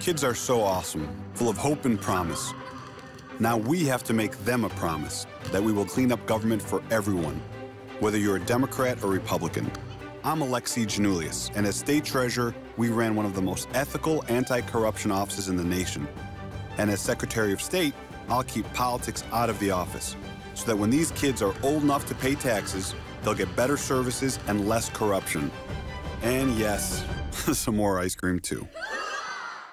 Kids are so awesome, full of hope and promise. Now we have to make them a promise that we will clean up government for everyone, whether you're a Democrat or Republican. I'm Alexi Giannoulias, and as state treasurer, we ran one of the most ethical anti-corruption offices in the nation. And as Secretary of State, I'll keep politics out of the office so that when these kids are old enough to pay taxes, they'll get better services and less corruption. And yes, some more ice cream too.